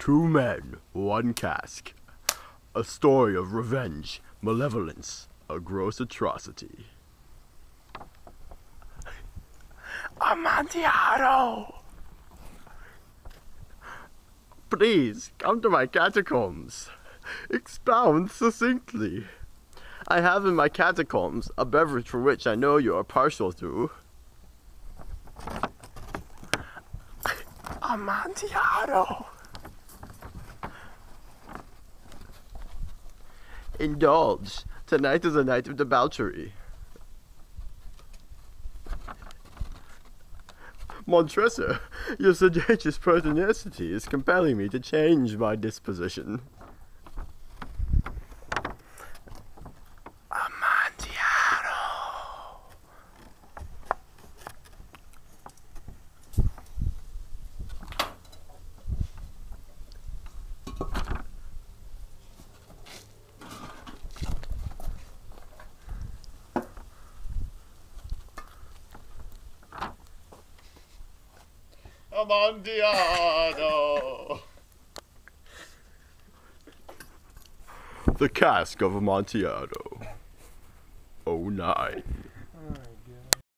Two men, one cask. A story of revenge, malevolence, a gross atrocity. Amontillado! Please, come to my catacombs. Expound succinctly. I have in my catacombs a beverage for which I know you are partial to. Amontillado! Indulge. Tonight is a night of debauchery. Montressor, your sagacious pertinacity is compelling me to change my disposition. Amontillado. Amontillado. The cask of Amontillado. Oh nine.